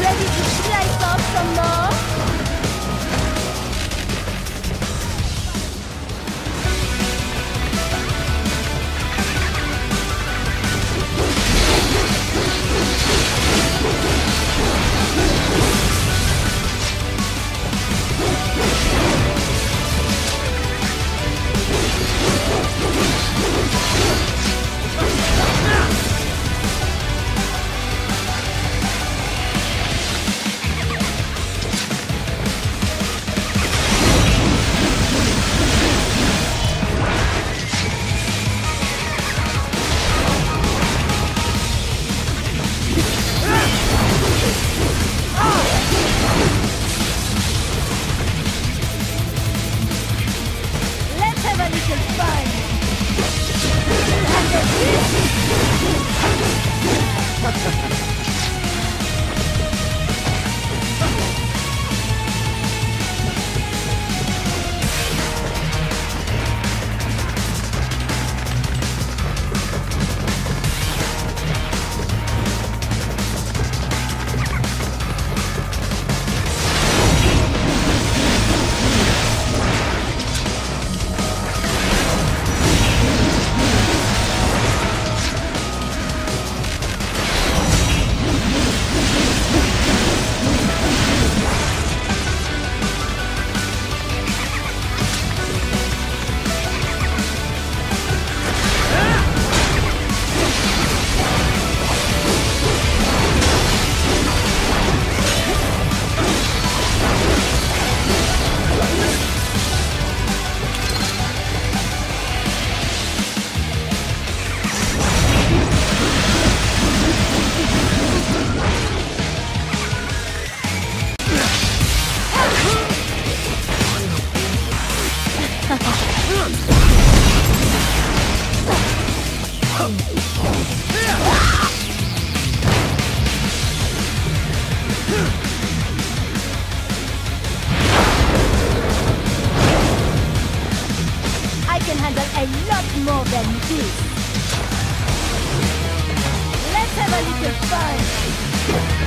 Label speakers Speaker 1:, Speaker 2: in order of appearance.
Speaker 1: Ready I can handle a lot more than this. Let's have a little fun.